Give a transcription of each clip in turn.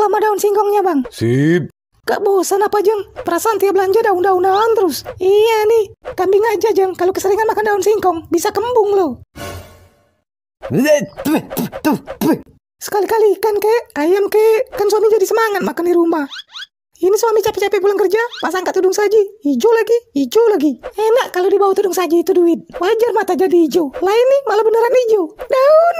sama daun singkongnya bang. Sip. Gak bosan apa Jeng? Perasaan tiap belanja daun-daunan terus. Iya nih, kambing aja Jeng. Kalau keseringan makan daun singkong, bisa kembung loh. Sekali-kali ikan ke, ayam ke, kan suami jadi semangat makan di rumah. Ini suami capek-capek pulang kerja, pas angkat tudung saji, hijau lagi, hijau lagi. Enak kalau dibawa tudung saji itu duit. Wajar mata jadi hijau. Lain nih malah beneran hijau. Daun.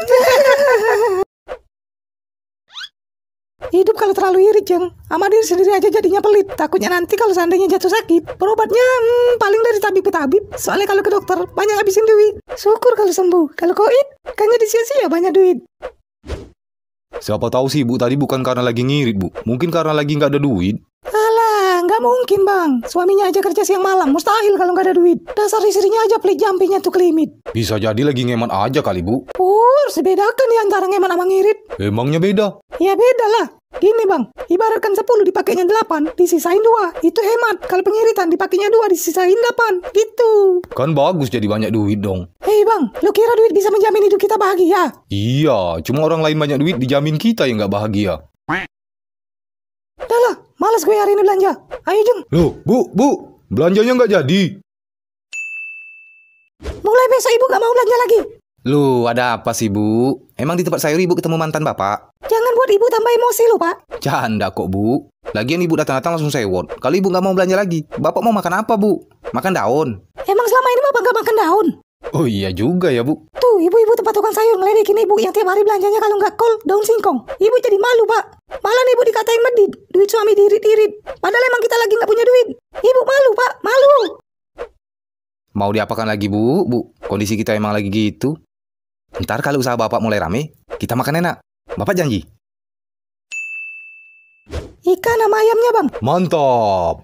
Hidup kalau terlalu iri, Jeng. Sama diri sendiri aja jadinya pelit. Takutnya nanti kalau seandainya jatuh sakit, berobatnya hmm, paling dari tabib ke tabib. Soalnya kalau ke dokter, banyak habisin duit. Syukur kalau sembuh. Kalau koit, kan jadi sia-sia banyak duit. Siapa tahu sih Bu tadi bukan karena lagi ngirit Bu. Mungkin karena lagi nggak ada duit. Alah, nggak mungkin bang. Suaminya aja kerja siang malam, mustahil kalau nggak ada duit. Dasar istrinya aja pelit jampinya tuh kelimit. Bisa jadi lagi ngeman aja kali Bu. Pur, sebedakan di antara ngeman sama ngirit. Emangnya beda? Ya beda lah. Gini bang, ibaratkan 10 dipakainya 8, disisain 2. Itu hemat. Kalau pengiritan dipakainya 2, disisain 8. Gitu. Kan bagus jadi banyak duit dong. Hei bang, lu kira duit bisa menjamin hidup kita bahagia? Iya, cuma orang lain banyak duit dijamin kita yang nggak bahagia. Lah, males gue hari ini belanja. Ayo Jeng, Loh, Bu, Bu, belanjanya nggak jadi. mulai besok ibu gak mau belanja lagi. Lu, ada apa sih, Bu? Emang di tempat sayur ibu ketemu mantan bapak? Jangan buat ibu tambah emosi lu pak. Canda kok, Bu. Lagian ibu datang-datang langsung sewot. Kalau ibu nggak mau belanja lagi, bapak mau makan apa, Bu? Makan daun. Emang selama ini bapak gak makan daun? Oh iya juga ya, Bu. Tuh, ibu-ibu tempat tukang sayur ngeledekin ibu yang tiap hari belanjanya kalau nggak kol daun singkong. Ibu jadi malu, Pak. Malah nih ibu dikatain medit, duit suami diirit-irit. Padahal emang kita lagi nggak punya duit. Ibu malu, Pak. Malu. Mau diapakan lagi, Bu? Bu, kondisi kita emang lagi gitu. Ntar kalau usaha bapak mulai rame, kita makan enak. Bapak janji. Ikan sama ayamnya, Bang. Mantap.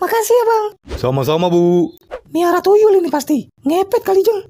Makasih ya, Bang. Sama-sama, Bu. Miara tuyul ini pasti. Ngepet kali, Jeng.